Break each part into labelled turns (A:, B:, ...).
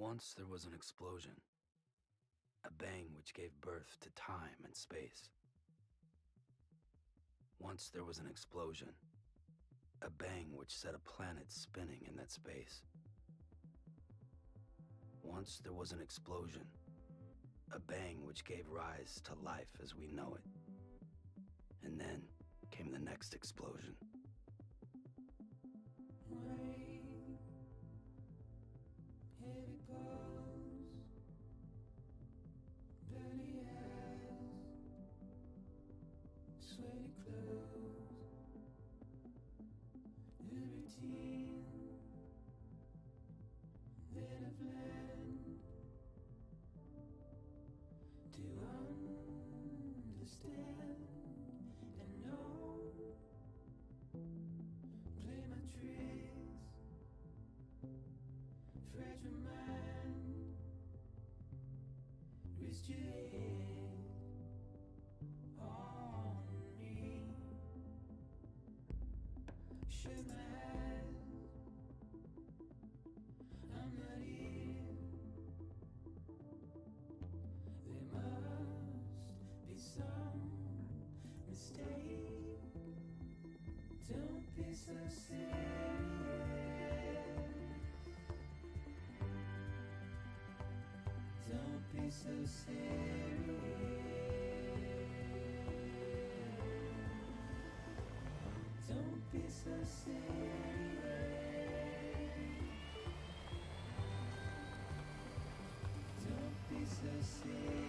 A: Once there was an explosion. A bang which gave birth to time and space. Once there was an explosion. A bang which set a planet spinning in that space. Once there was an explosion. A bang which gave rise to life as we know it. And then came the next explosion.
B: Don't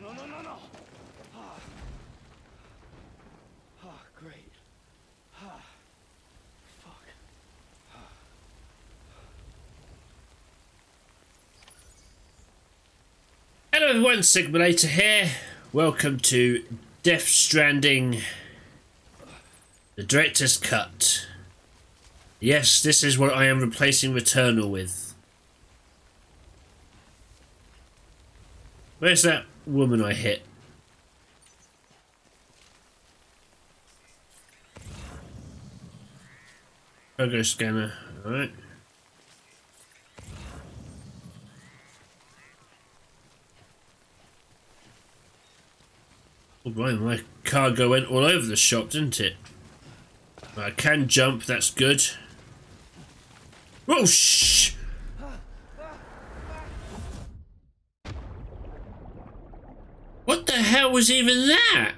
A: No, no, no, no, no! Ah. Ah, great. Ah. Fuck.
C: Hello everyone, Sigma Later here. Welcome to Death Stranding, the director's cut. Yes, this is what I am replacing Returnal with. Where's that woman I hit? Cargo scanner. Alright. Oh boy, my cargo went all over the shop, didn't it? I can jump, that's good. Oh, shh! What the hell was even that?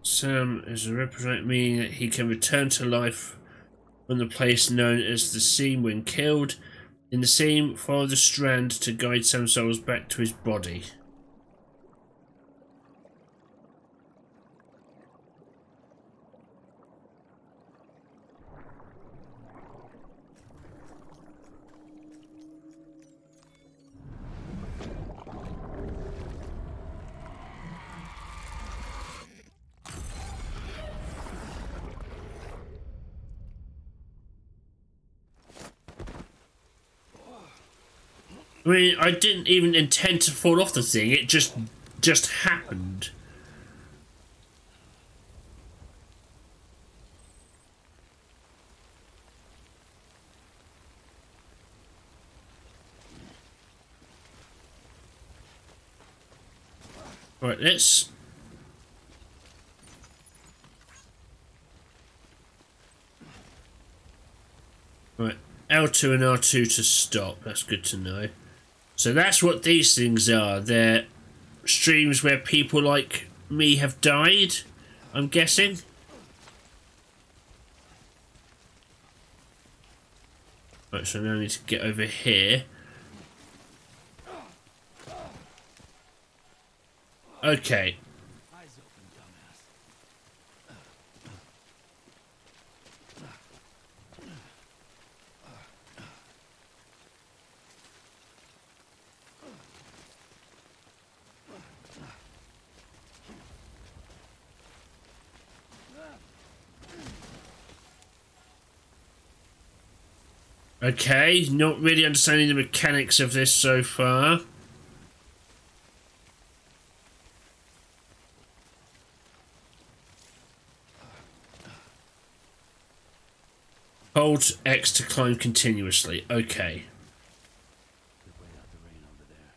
C: Sam is a represent meaning that he can return to life from the place known as the Seam when killed. In the Seam, follow the strand to guide Sam souls back to his body. I mean, I didn't even intend to fall off the thing. It just just happened. Right, let's Right, L2 and R2 to stop. That's good to know. So that's what these things are. They're streams where people like me have died, I'm guessing. Right, so now I need to get over here. Okay. Okay, not really understanding the mechanics of this so far. Hold X to climb continuously. Okay.
B: Good way out the rain over there.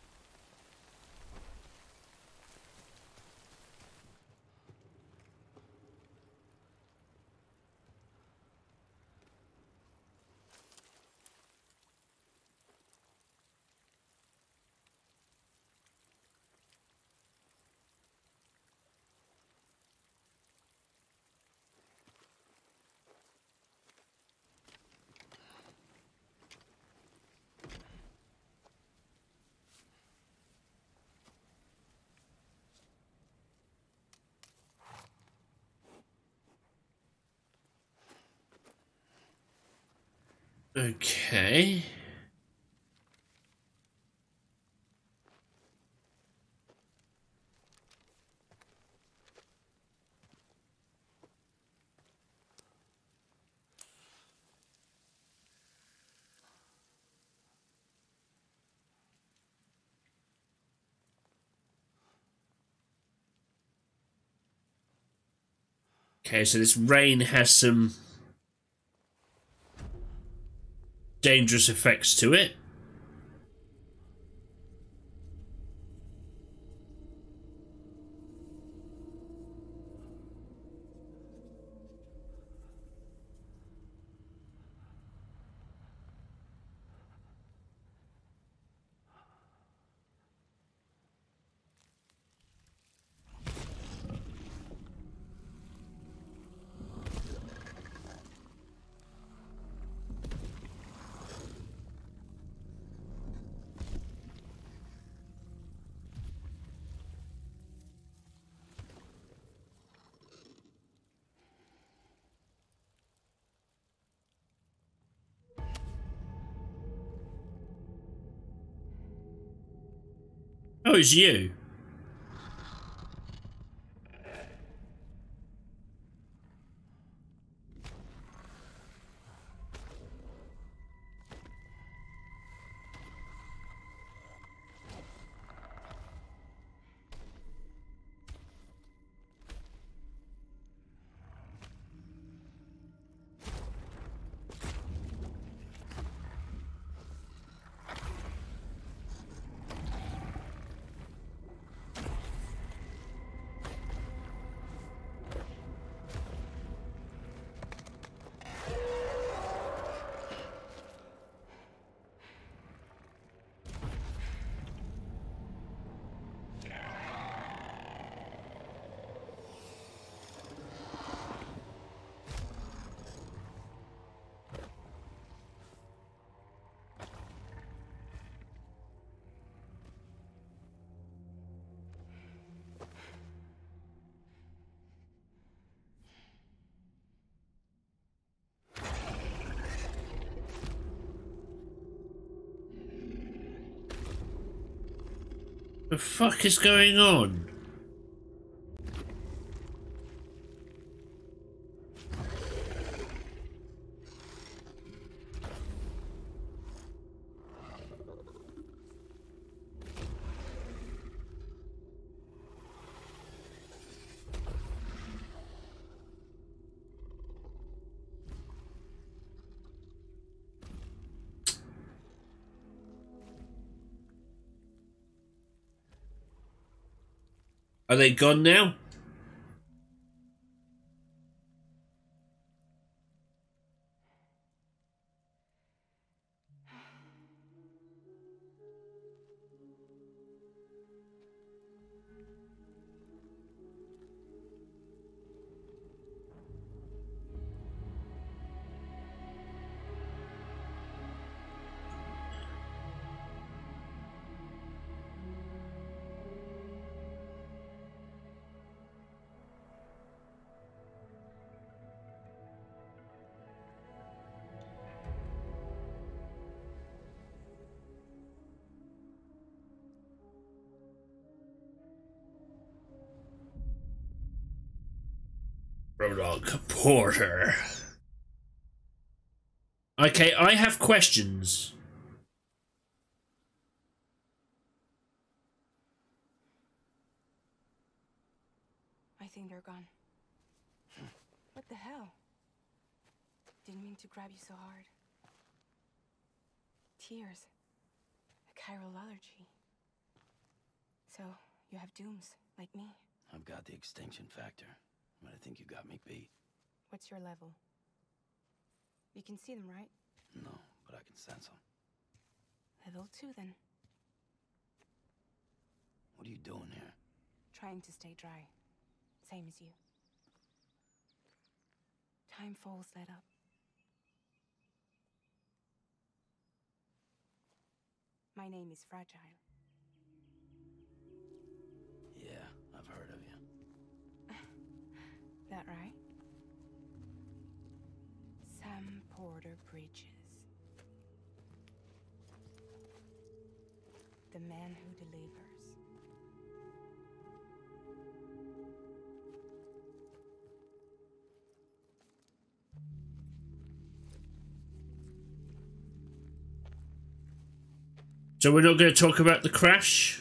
C: Okay. Okay, so this rain has some dangerous effects to it. It's you. The fuck is going on? Are they gone now? Porter. Okay, I have questions.
D: I think they're gone. what the hell? Didn't mean to grab you so hard. Tears. A chiral allergy. So, you have dooms, like me.
B: I've got the extinction factor, but I think you got me beat.
D: What's your level? You can see them, right?
B: No, but I can sense them.
D: Level 2, then.
B: What are you doing here?
D: Trying to stay dry. Same as you. Time falls let up. My name is Fragile.
B: Yeah, I've heard of you.
D: That right? Sam Porter The man who delivers.
C: So we're not going to talk about the crash?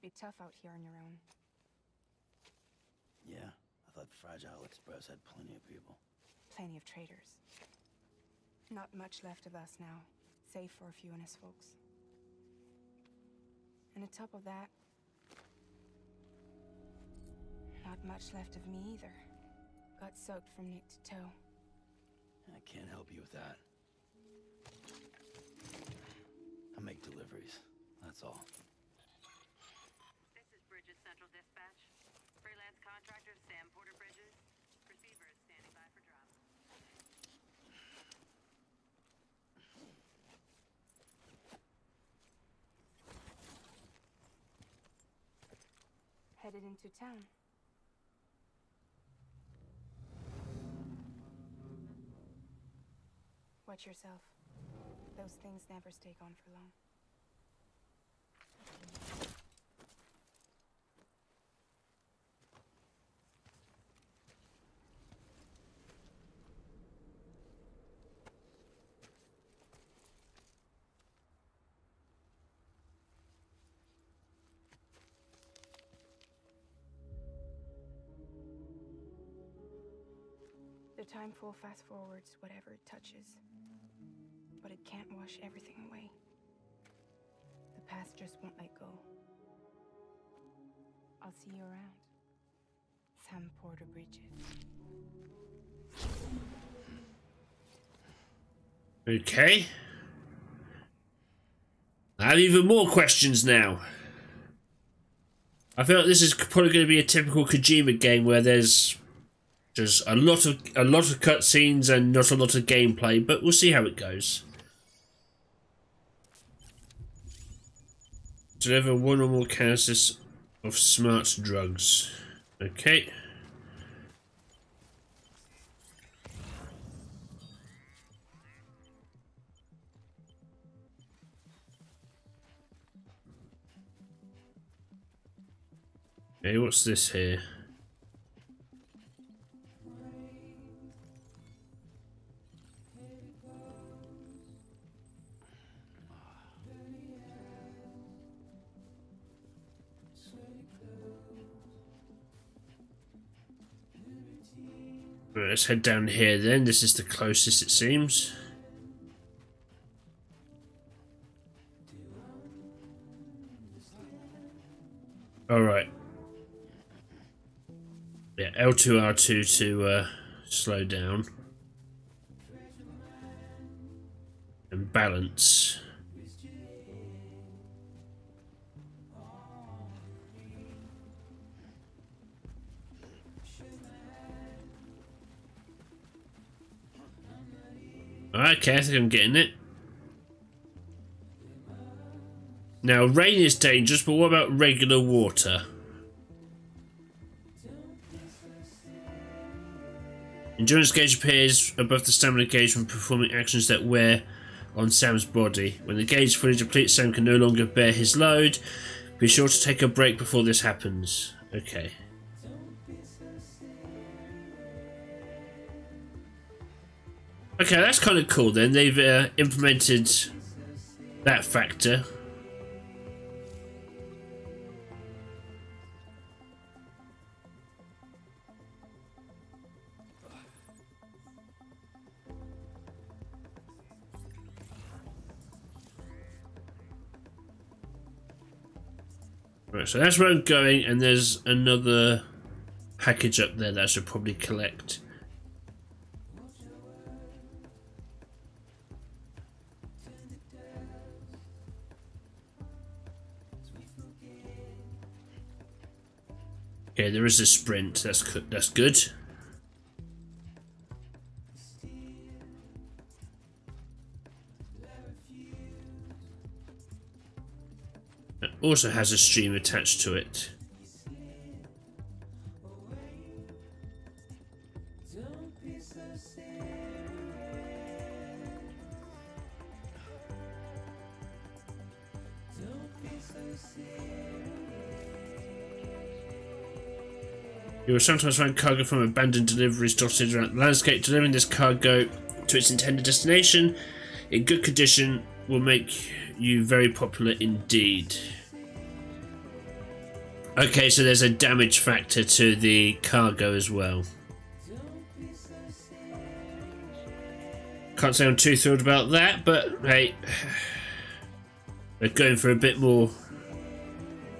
D: Must be tough out here on your own.
B: Yeah, I thought Fragile Express had plenty of people.
D: Plenty of traitors. Not much left of us now, save for a few honest folks. And on top of that, not much left of me either. Got soaked from neck to toe.
B: I can't help you with that. I make deliveries, that's all.
E: This is Bridges Central Dispatch. Freelance contractor Sam Porter Bridges. Receiver is standing by for drop.
D: Headed into town. Watch yourself. Those things never stay gone for long. Time fall fast forwards whatever it touches. But it can't wash everything away. The past just won't let go. I'll see you around. Sam Porter Bridges.
C: Okay. I have even more questions now. I feel like this is probably going to be a typical Kojima game where there's just a lot of a lot of cutscenes and not a lot of gameplay, but we'll see how it goes. Deliver one or more canisters of smart drugs. Okay. Hey, what's this here? Let's head down here then. This is the closest it seems. Alright. Yeah, L2, R2 to uh, slow down. And balance. Okay, I think I'm getting it. Now, rain is dangerous, but what about regular water? Endurance gauge appears above the stamina gauge when performing actions that wear on Sam's body. When the gauge fully depletes, Sam can no longer bear his load. Be sure to take a break before this happens. Okay. Okay, that's kind of cool then. They've uh, implemented that factor. Right, so that's where I'm going, and there's another package up there that I should probably collect. Okay, there is a sprint. That's that's good. It also has a stream attached to it. You will sometimes find cargo from abandoned deliveries dotted around the landscape. Delivering this cargo to its intended destination in good condition will make you very popular indeed. Okay, so there's a damage factor to the cargo as well. Can't say I'm too thrilled about that, but hey, they're going for a bit more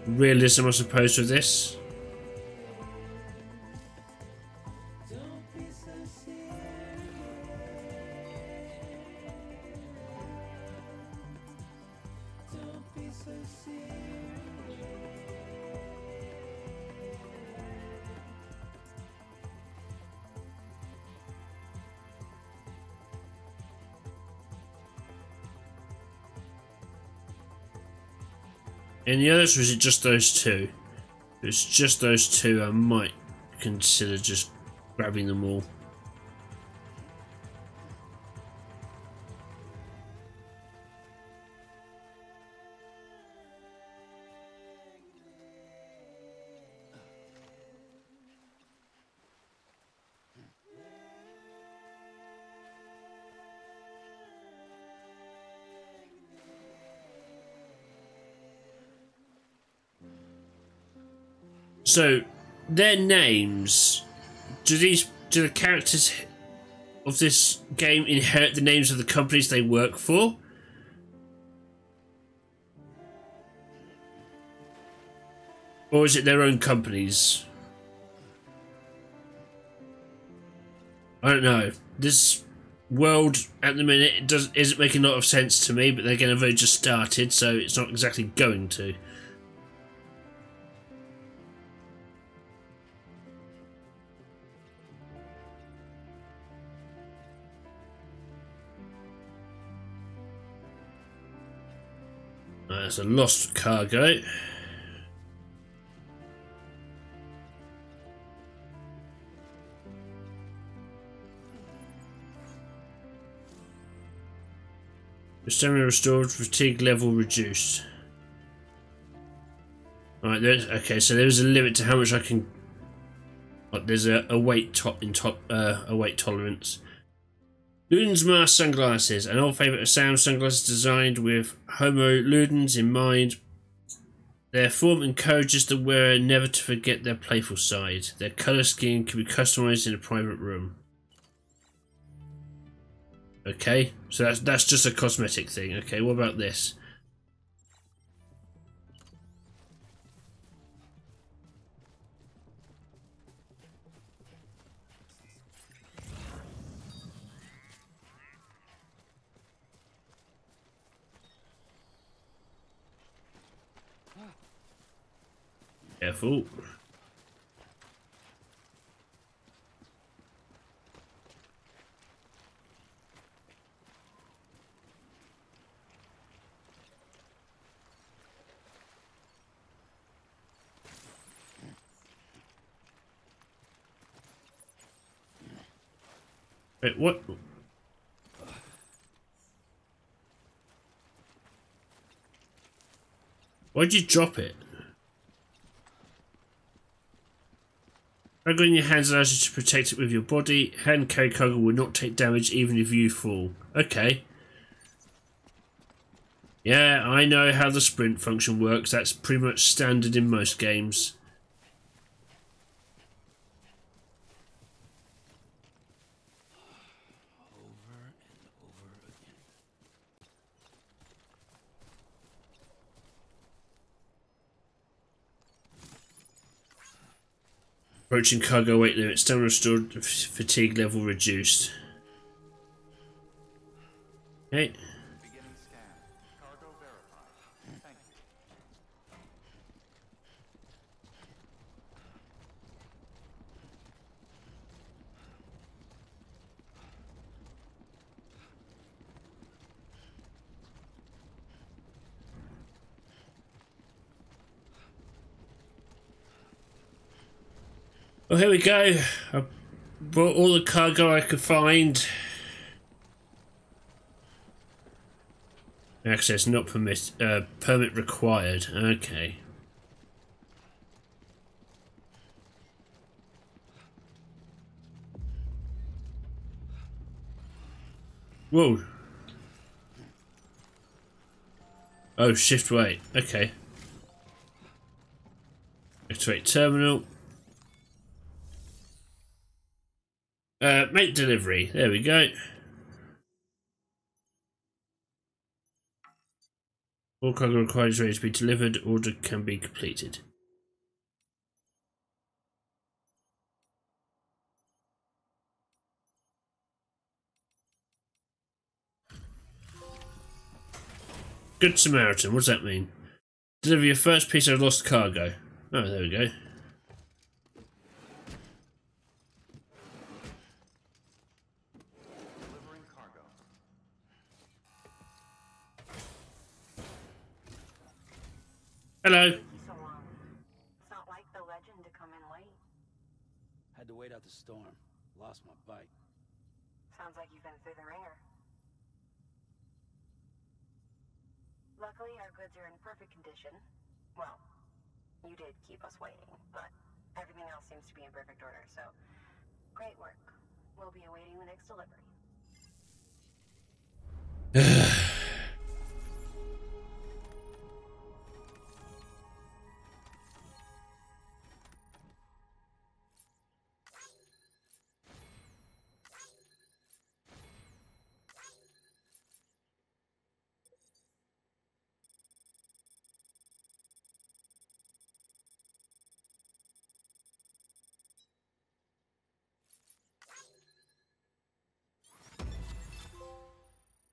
C: realism, I suppose, with this. And the others, was it just those two? If it's just those two, I might consider just grabbing them all. So, their names. Do these do the characters of this game inherit the names of the companies they work for? Or is it their own companies? I don't know. This world at the minute it does isn't making a lot of sense to me, but then again I've just started, so it's not exactly going to. That's a lost cargo. Stamina restored, fatigue level reduced. Alright, there's okay, so there's a limit to how much I can like there's a, a weight top in top uh, a weight tolerance. Luden's mask sunglasses, an old favourite of Sam's sunglasses designed with Homo Ludens in mind. Their form encourages the wearer never to forget their playful side. Their colour scheme can be customised in a private room. Okay, so that's that's just a cosmetic thing. Okay, what about this? Careful. Wait, what? Why'd you drop it? In your hands allows you to protect it with your body. Hand carry cargo will not take damage even if you fall. Okay. Yeah, I know how the sprint function works. That's pretty much standard in most games.
B: Over and over again.
C: Approaching cargo weight limit. Stamina restored. Fatigue level reduced. Okay.
F: Beginning scan. Cargo verified. Thank you.
C: Well, here we go. I brought all the cargo I could find. Access not permit. Uh, permit required. Okay. Whoa. Oh, shift weight. Okay. Activate terminal. Uh, make delivery. There we go. All cargo required is ready to be delivered. Order can be completed. Good Samaritan. What does that mean? Deliver your first piece of lost cargo. Oh, there we go. Hello.
E: So. It's not like the legend to come in late.
B: Had to wait out the storm. Lost my bike.
E: Sounds like you've been through the ringer. Luckily, our goods are in perfect condition. Well, you did keep us waiting, but everything else seems to be in perfect order, so great work. We'll be awaiting the next delivery.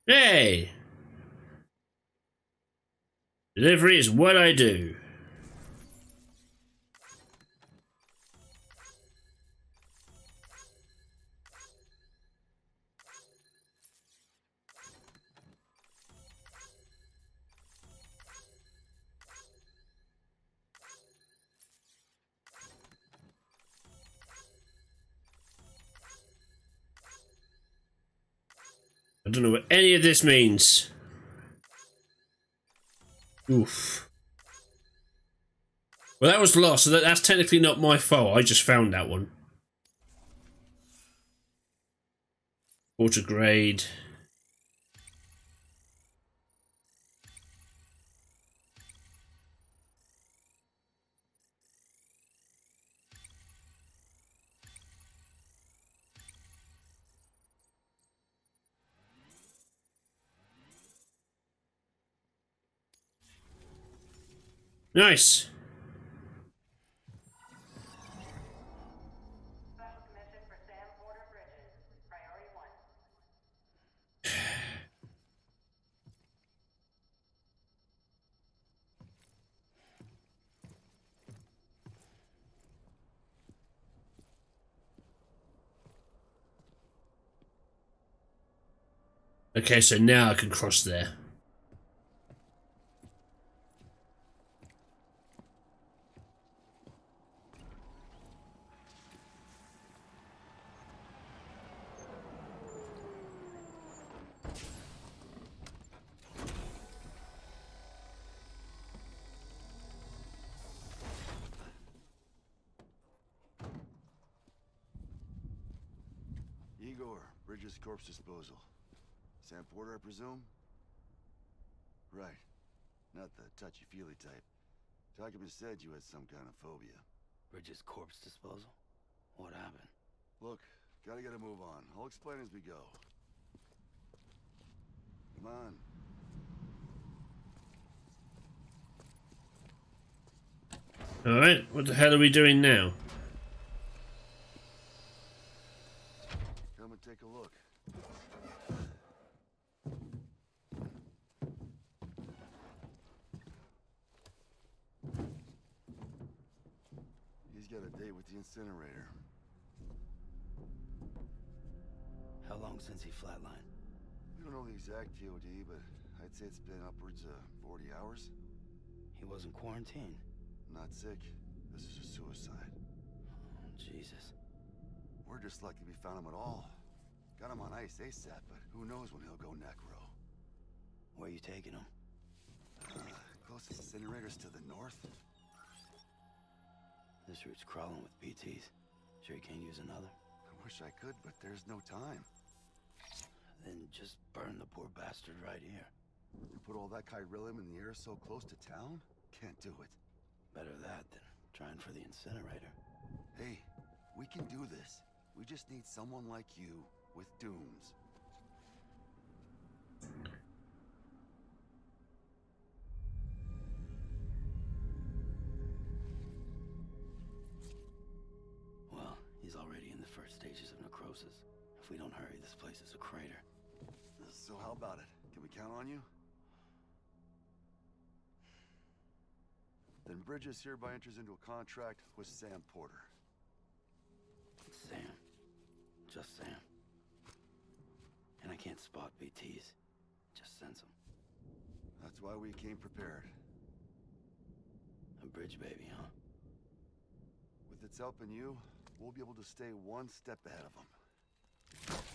C: Hey! Delivery is what I do. This means. Oof. Well, that was lost, so that, that's technically not my fault. I just found that one. Water grade.
E: One.
C: Okay, so now I can cross there.
G: Igor, Bridges Corpse Disposal. Sam Porter, I presume? Right. Not the touchy-feely type. Document said you had some kind of phobia.
B: Bridges corpse disposal? What happened?
G: Look, gotta get a move on. I'll explain as we go. Come on.
C: Alright, what the hell are we doing now?
G: Come and take a look. He's got a date with the incinerator.
B: How long since he flatlined?
G: We don't know the exact TOD, but I'd say it's been upwards of 40 hours.
B: He wasn't quarantined.
G: Not sick. This is a suicide.
B: Oh, Jesus.
G: We're just lucky we found him at all. Got him on ice ASAP, but who knows when he'll go necro.
B: Where are you taking him?
G: Uh, closest incinerators to the north?
B: This route's crawling with BTs. Sure you can't use another?
G: I wish I could, but there's no time.
B: Then just burn the poor bastard right here.
G: You put all that chiralium in the air so close to town? Can't do it.
B: Better that than trying for the incinerator.
G: Hey, we can do this. We just need someone like you with dooms. Count on you? Then Bridges hereby enters into a contract with Sam Porter.
B: Sam. Just Sam. And I can't spot BTs. Just sense them.
G: That's why we came prepared.
B: A bridge baby, huh?
G: With its help and you, we'll be able to stay one step ahead of them.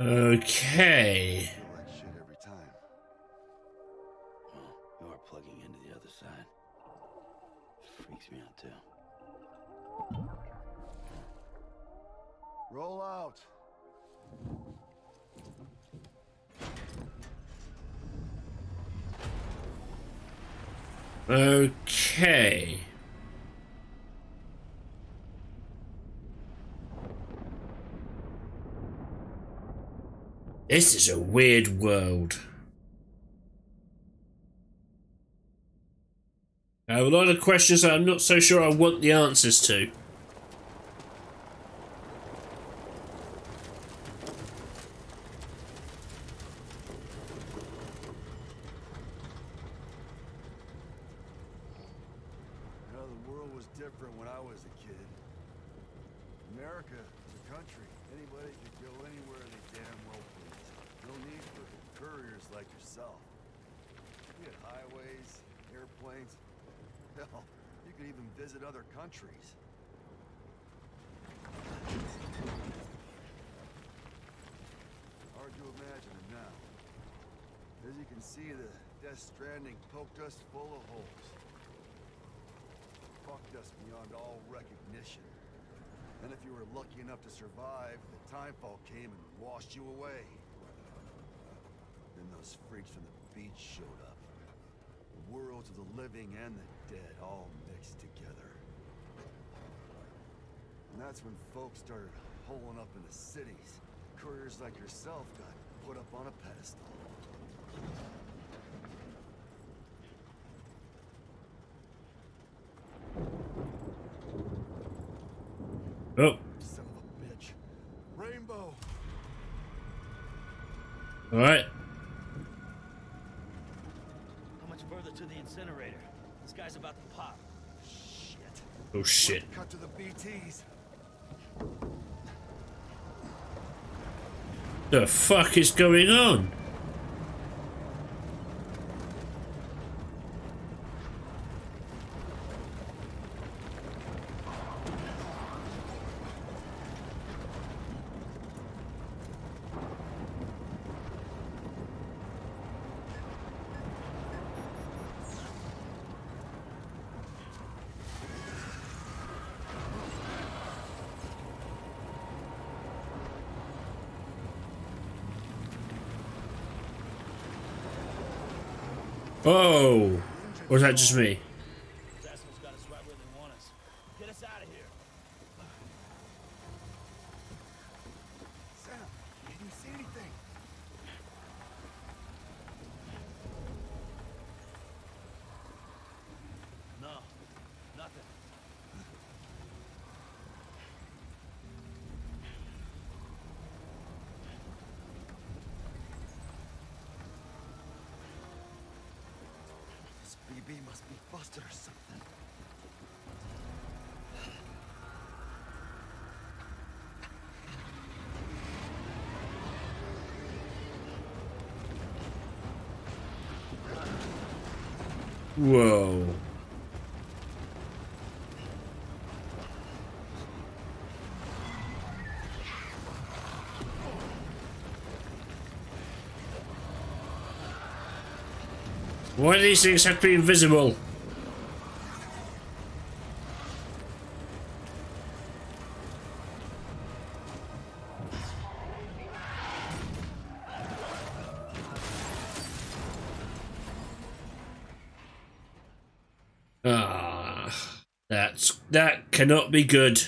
C: Okay.
G: Feel like shit every time.
B: Well, you are plugging into the other side. Freaks me out too.
G: Roll out.
C: Okay. This is a weird world. I have a lot of questions I'm not so sure I want the answers to.
G: different when I was a kid. America is a country. Anybody could go anywhere they damn well please. No need for couriers like yourself. We had highways, airplanes. Hell, you could even visit other countries. Hard to imagine it now. As you can see, the Death Stranding poked us full of holes. Fucked us beyond all recognition. And if you were lucky enough to survive, the timefall came and washed you away. Then those freaks from the beach showed up. The worlds of the living and the dead all mixed together. And that's when folks started holing up in the cities. Couriers like yourself got put up on a pedestal.
C: Oh,
G: Son of a bitch. Rainbow!
C: All right.
H: How much further to the incinerator? This guy's about to pop.
G: Shit.
C: Oh shit.
G: Cut to the BTs.
C: The fuck is going on? Oh, or is that just me?
H: These assholes got us right where they want us. Get us out of here.
G: Sam, did you see anything?
H: No, nothing.
G: This BB must be busted or something.
C: Whoa. Why do these things have to be invisible? Ah, that's that cannot be good.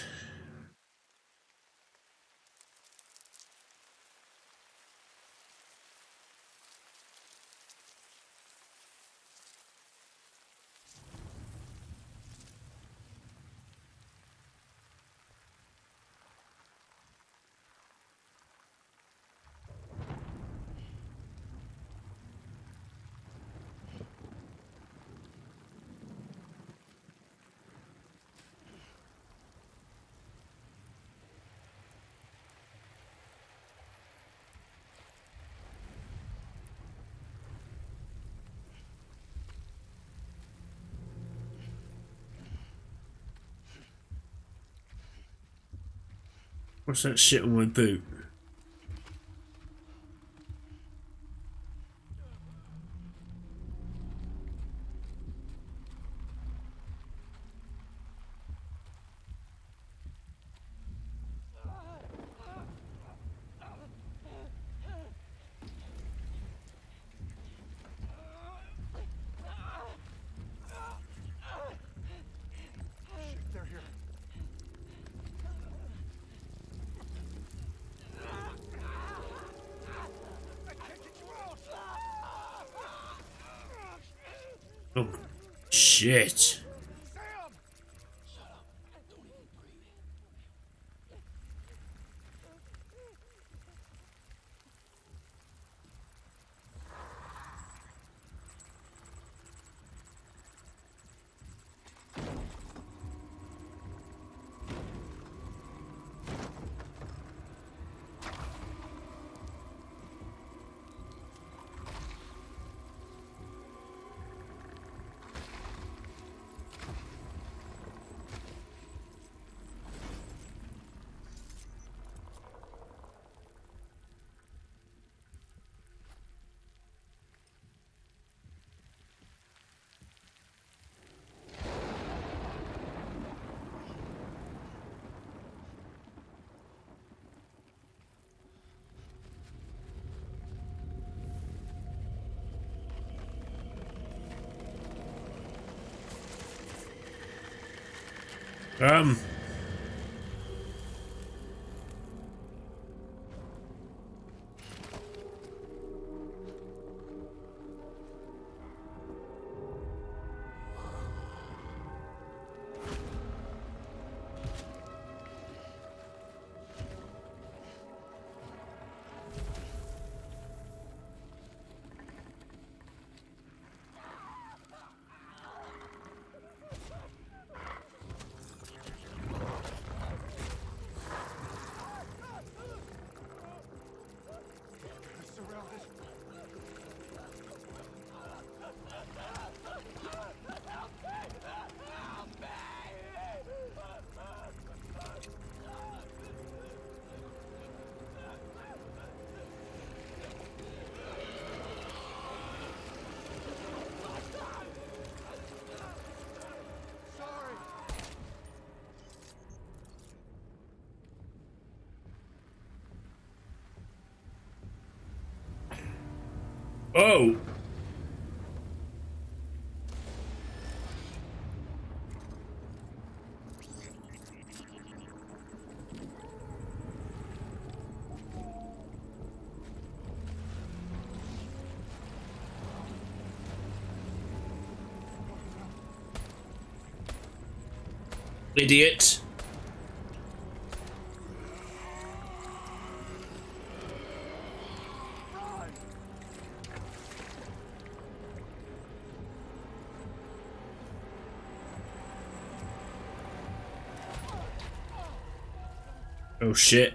C: What's that shit on my boot
G: they're here.
C: Oh, shit. Um. Idiot. Oh shit.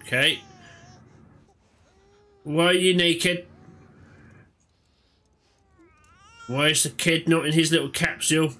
C: Okay. Why are you naked? Why is the kid not in his little capsule?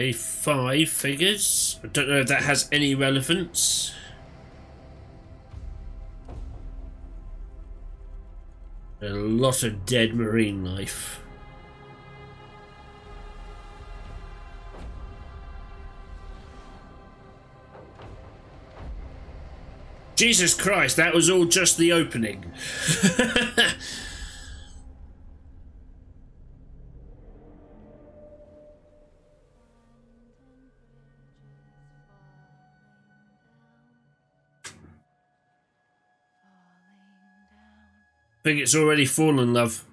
C: Okay, five figures. I don't know if that has any relevance. A lot of dead marine life. Jesus Christ, that was all just the opening. think it's already fallen, love.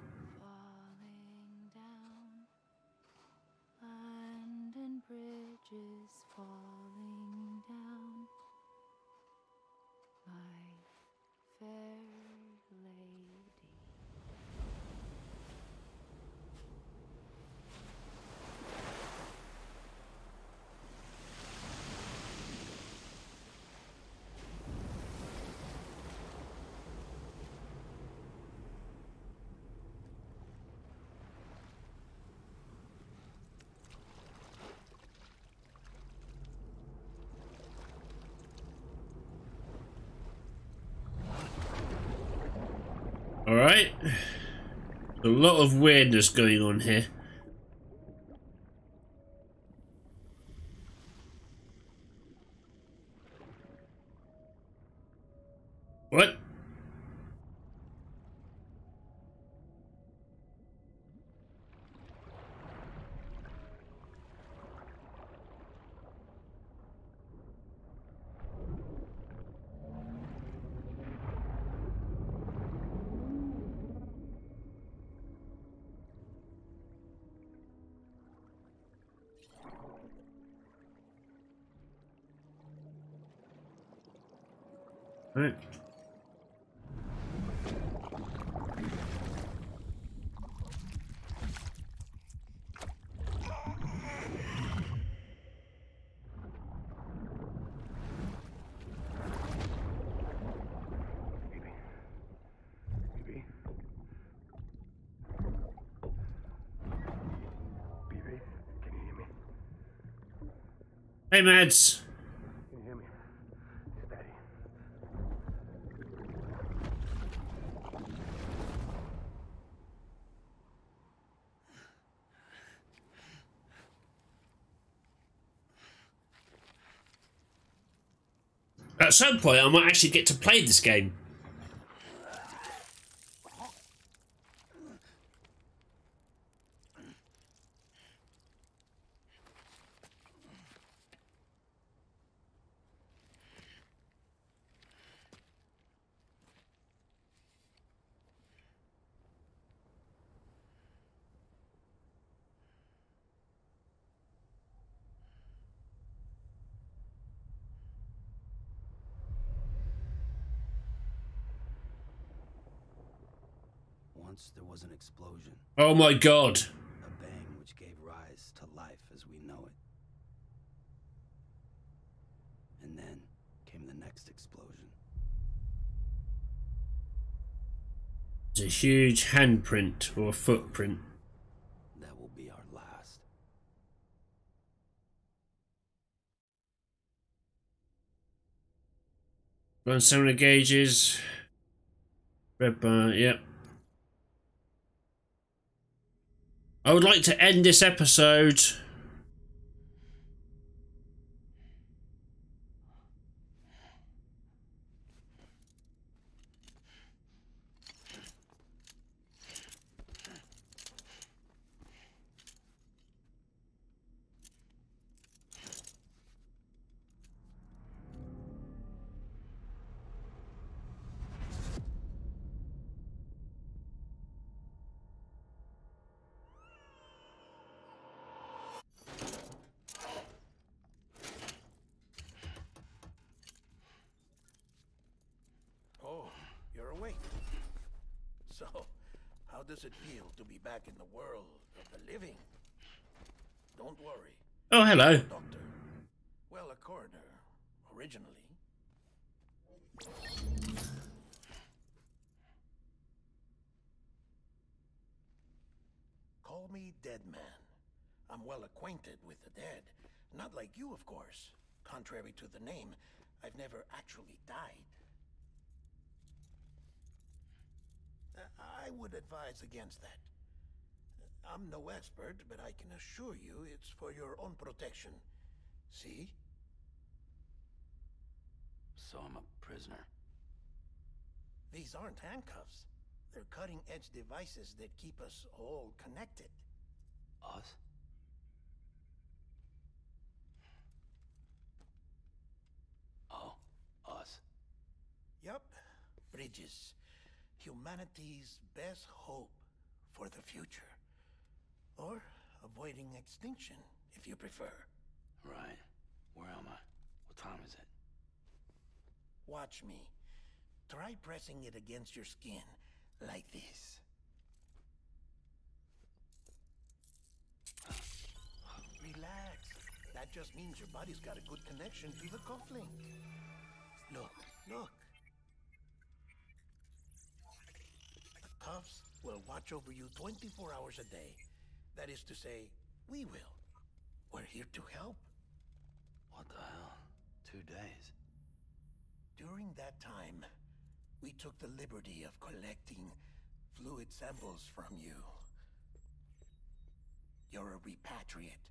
C: Lot of weirdness going on here. What? Right. Hey, Mads.
I: Can you hear me? It's Daddy.
C: At some point, I might actually get to play this game.
B: Once there was an explosion,
C: Oh my god.
B: a bang which gave rise to life as we know it. And then came the next explosion.
C: It's a huge handprint or footprint.
B: That will be our last.
C: Run stamina gauges. Red bar, yep. I would like to end this episode.
J: Oh, you're awake. So, how does it feel to be back in the world of the living? Don't worry,
C: Oh, hello.
J: Doctor. Well, a coroner, originally. Call me Deadman. I'm well acquainted with the dead. Not like you, of course. Contrary to the name, I've never actually died. I would advise against that. I'm no expert, but I can assure you it's for your own protection. See?
B: So I'm a prisoner.
J: These aren't handcuffs. They're cutting-edge devices that keep us all connected.
B: Us?
J: Bridges. humanity's best hope for the future. Or avoiding extinction, if you prefer.
B: Right. Where am I? What time is it?
J: Watch me. Try pressing it against your skin, like this. Relax. That just means your body's got a good connection to the cufflink. Look, look. Cuffs will watch over you 24 hours a day. That is to say, we will. We're here to help.
B: What the hell? Two days.
J: During that time, we took the liberty of collecting fluid samples from you. You're a repatriate.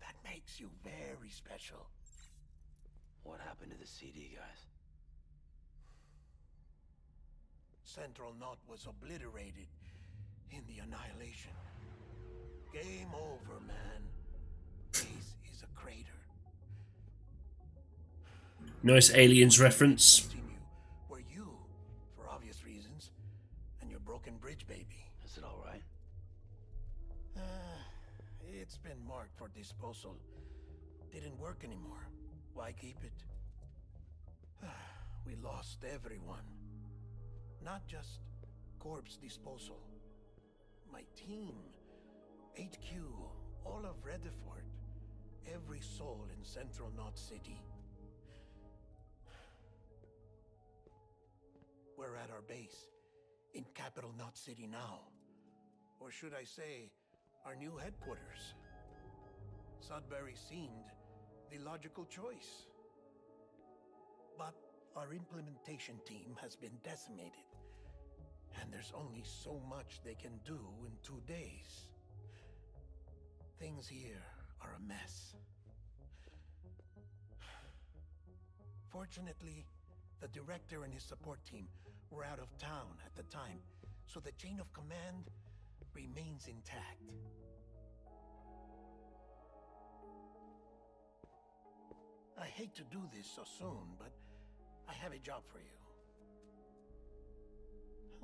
J: That makes you very special.
B: What happened to the CD guys?
J: Central Knot was obliterated in the annihilation. Game over, man. Base is a crater.
C: Nice aliens reference.
J: Seen you were you, for obvious reasons, and your broken bridge baby.
B: Is it all right?
J: Uh, it's been marked for disposal. Didn't work anymore. Why keep it? we lost everyone. Not just corpse disposal. My team, HQ, all of Redefort, every soul in Central Knot City. We're at our base, in Capital Knot City now. Or should I say, our new headquarters. Sudbury seemed the logical choice. But our implementation team has been decimated, and there's only so much they can do in two days. Things here are a mess. Fortunately, the director and his support team were out of town at the time, so the chain of command remains intact. I hate to do this so soon, but I have a job for you.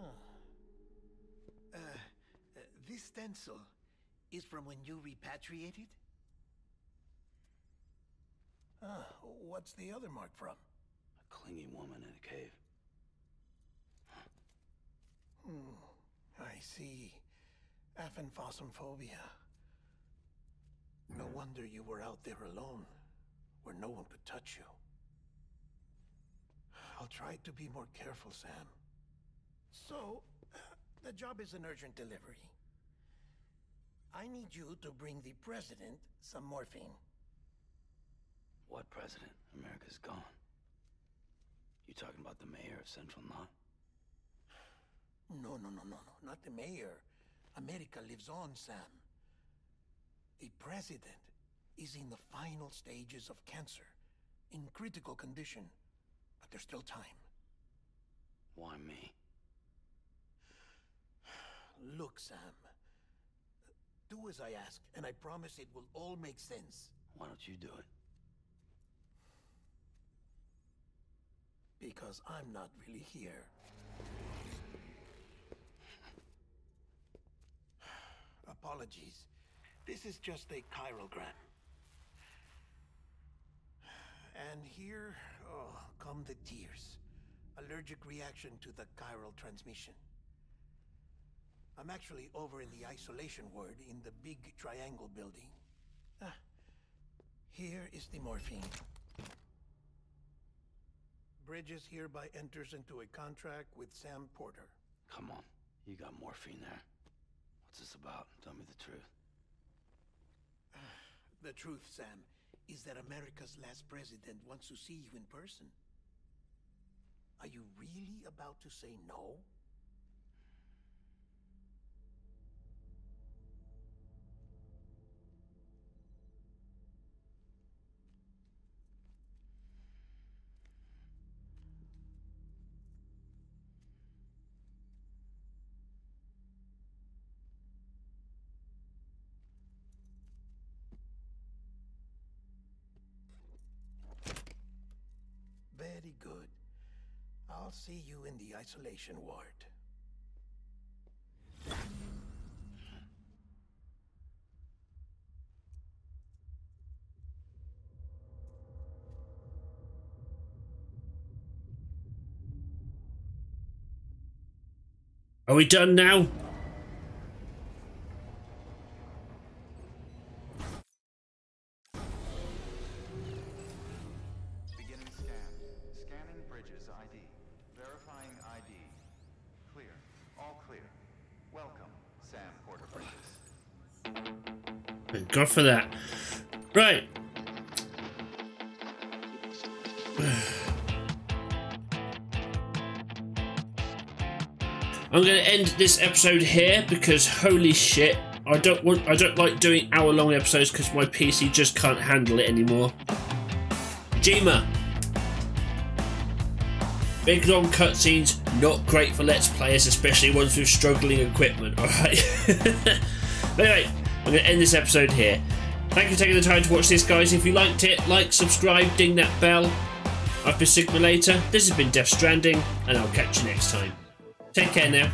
J: Huh. Uh, uh, this stencil is from when you repatriated? Ah, what's the other mark from?
B: A clinging woman in a cave.
J: Hmm, I see. Aphenphosmphobia. No wonder you were out there alone, where no one could touch you. I'll try to be more careful, Sam. So, the job is an urgent delivery. I need you to bring the president some morphine.
B: What president? America's gone. You talking about the mayor of Central Knot?
J: No, no, no, no, no, not the mayor. America lives on, Sam. The president is in the final stages of cancer, in critical condition, but there's still time.
B: Why me?
J: Look, Sam. Do as I ask, and I promise it will all make sense.
B: Why don't you do it?
J: Because I'm not really here. Apologies. This is just a chiralgram. And here, oh, come the tears. Allergic reaction to the chiral transmission. I'm actually over in the isolation ward in the big triangle building. Ah, here is the morphine. Bridges hereby enters into a contract with Sam Porter.
B: Come on. You got morphine there. What's this about? Tell me the truth.
J: The truth, Sam, is that America's last president wants to see you in person. Are you really about to say no? I'll see you in the isolation ward.
C: Are we done now? For that. Right. I'm going to end this episode here because holy shit, I don't want I don't like doing hour long episodes because my PC just can't handle it anymore. Jima. Big long cutscenes, not great for Let's Players, especially ones with struggling equipment, alright? anyway, I'm going to end this episode here. Thank you for taking the time to watch this, guys. If you liked it, like, subscribe, ding that bell. I've been Sigma Later, this has been Death Stranding, and I'll catch you next time. Take care now.